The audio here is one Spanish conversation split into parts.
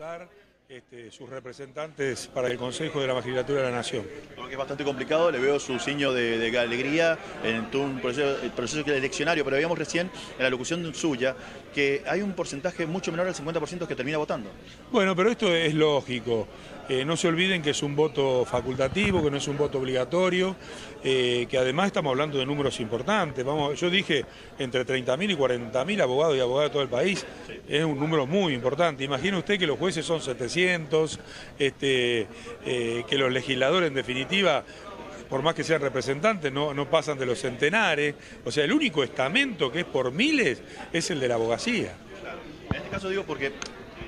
votar este, sus representantes para el Consejo de la Magistratura de la Nación. Porque es bastante complicado, le veo su signo de, alegría en todo un proceso, el proceso eleccionario, pero veíamos recién en la locución suya que hay un porcentaje mucho menor al 50% que termina votando. Bueno, pero esto es lógico. Eh, no se olviden que es un voto facultativo, que no es un voto obligatorio, eh, que además estamos hablando de números importantes. Vamos, yo dije entre 30.000 y 40.000 abogados y abogadas de todo el país, es un número muy importante. Imagine usted que los jueces son 700, este, eh, que los legisladores en definitiva por más que sean representantes, no, no pasan de los centenares. O sea, el único estamento que es por miles es el de la abogacía. En este caso digo porque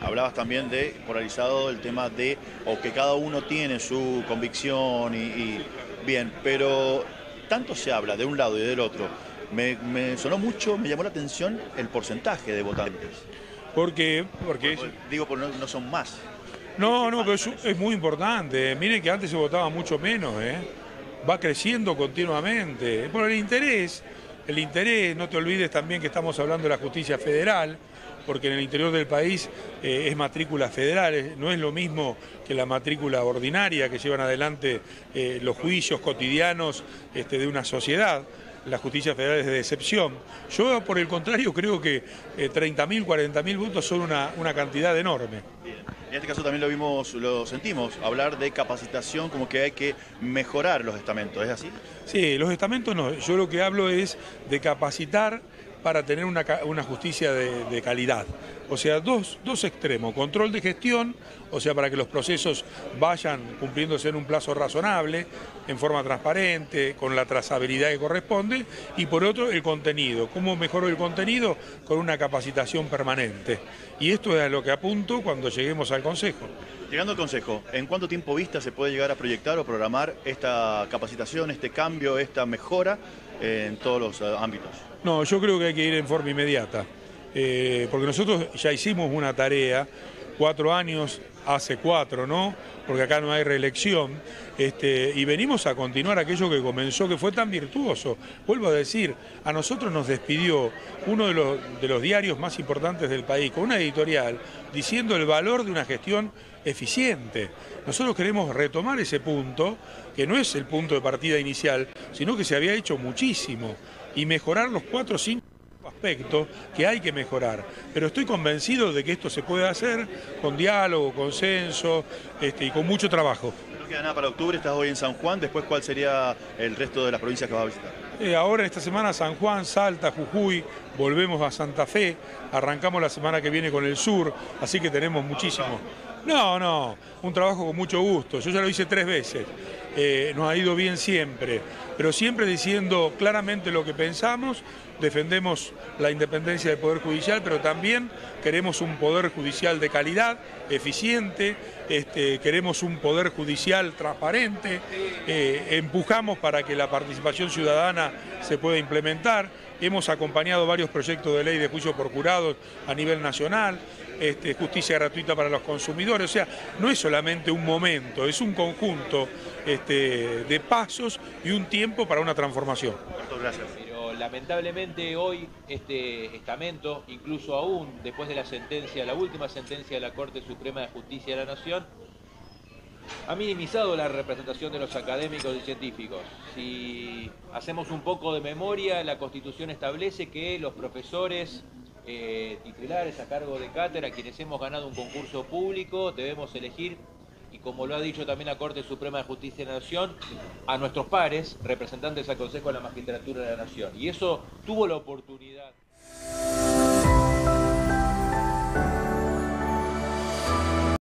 hablabas también de polarizado el tema de, o que cada uno tiene su convicción y, bien, pero tanto se habla de un lado y del otro. Me, sonó mucho, me llamó la atención el porcentaje de votantes. ¿Por qué? Porque, digo, no, no son más. No, no, pero es, muy importante. Miren que antes se votaba mucho menos, ¿eh? va creciendo continuamente. Por el interés, el interés, no te olvides también que estamos hablando de la justicia federal, porque en el interior del país eh, es matrícula federal, no es lo mismo que la matrícula ordinaria que llevan adelante eh, los juicios cotidianos este, de una sociedad. La justicia federal es de excepción. Yo, por el contrario, creo que 30.000, eh, 40.000 votos son una cantidad enorme. En este caso también lo vimos, lo sentimos, hablar de capacitación como que hay que mejorar los estamentos, ¿es así? Sí, los estamentos no, yo lo que hablo es de capacitar para tener una, justicia de, calidad. O sea, dos, dos, extremos, control de gestión, o sea, para que los procesos vayan cumpliéndose en un plazo razonable, en forma transparente, con la trazabilidad que corresponde, y por otro, el contenido. ¿Cómo mejoro el contenido? Con una capacitación permanente. Y esto es a lo que apunto cuando lleguemos al Consejo. Llegando al Consejo, ¿en cuánto tiempo vista se puede llegar a proyectar o programar esta capacitación, este cambio, esta mejora en todos los eh, ámbitos? No, yo creo que hay que ir en forma inmediata, eh, porque nosotros ya hicimos una tarea, cuatro años, hace cuatro, ¿no? Porque acá no hay reelección, este, y venimos a continuar aquello que comenzó, que fue tan virtuoso. Vuelvo a decir, a nosotros nos despidió uno de los, de los diarios más importantes del país, con una editorial, diciendo el valor de una gestión eficiente. Nosotros queremos retomar ese punto, que no es el punto de partida inicial, sino que se había hecho muchísimo y mejorar los cuatro o cinco aspectos que hay que mejorar. Pero estoy convencido de que esto se puede hacer con diálogo, consenso este, y con mucho trabajo. No queda nada para octubre, estás hoy en San Juan, después cuál sería el resto de las provincias que vas a visitar. Eh, ahora esta semana San Juan, Salta, Jujuy, volvemos a Santa Fe, arrancamos la semana que viene con el sur, así que tenemos muchísimo. No, no, un trabajo con mucho gusto. Yo ya lo hice tres veces. Eh, nos ha ido bien siempre, pero siempre diciendo claramente lo que pensamos, defendemos la independencia del Poder Judicial, pero también queremos un Poder Judicial de calidad, eficiente, este, queremos un Poder Judicial transparente, eh, empujamos para que la participación ciudadana se pueda implementar, hemos acompañado varios proyectos de ley de juicio por jurados a nivel nacional, este, justicia gratuita para los consumidores. O sea, no es solamente un momento, es un conjunto este, de pasos y un tiempo para una transformación. Gracias. Pero lamentablemente hoy este estamento, incluso aún después de la sentencia, la última sentencia de la Corte Suprema de Justicia de la Nación, ha minimizado la representación de los académicos y científicos. Si hacemos un poco de memoria, la Constitución establece que los profesores eh, titulares a cargo de cátedra, quienes hemos ganado un concurso público, debemos elegir, y como lo ha dicho también la Corte Suprema de Justicia de la Nación, a nuestros pares, representantes al Consejo de la Magistratura de la Nación. Y eso tuvo la oportunidad.